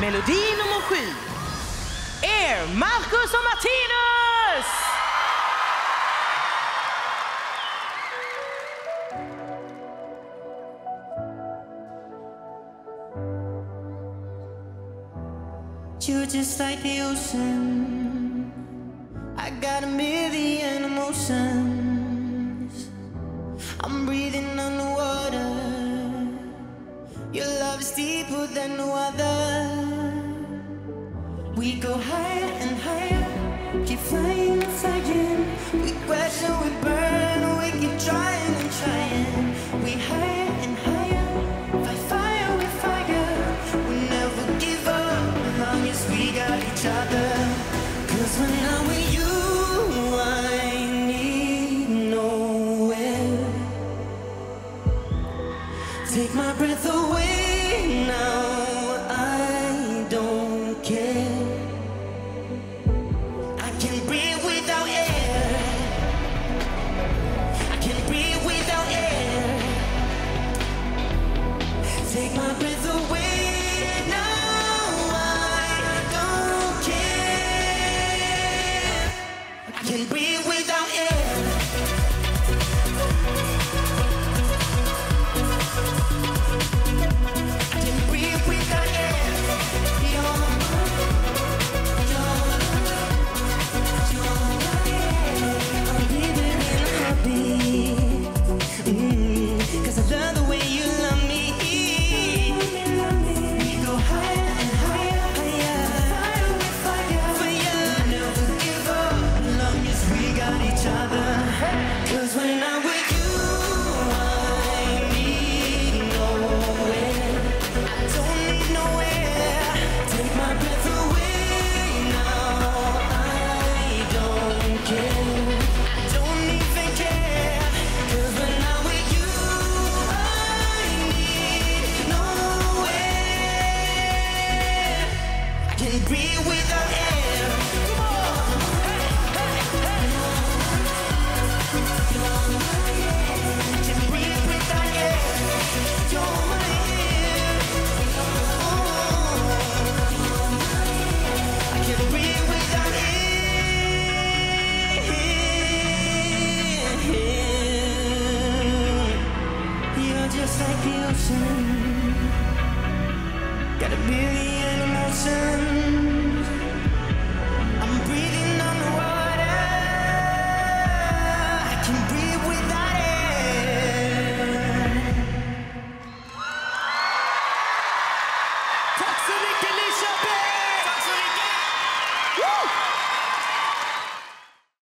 Melodi nummer sju är Marcus och Martinus! You're just like the ocean. I got a million emotions. I'm breathing underwater. Your love is deeper than no other. We go higher and higher, keep flying flying. We crash and we burn, we keep trying and trying. We higher and higher, fight fire with fire. We never give up as long as we got each other. Cause when I'm with you, I need nowhere. Take my breath away Tack så mycket Lidköping! Tack så mycket!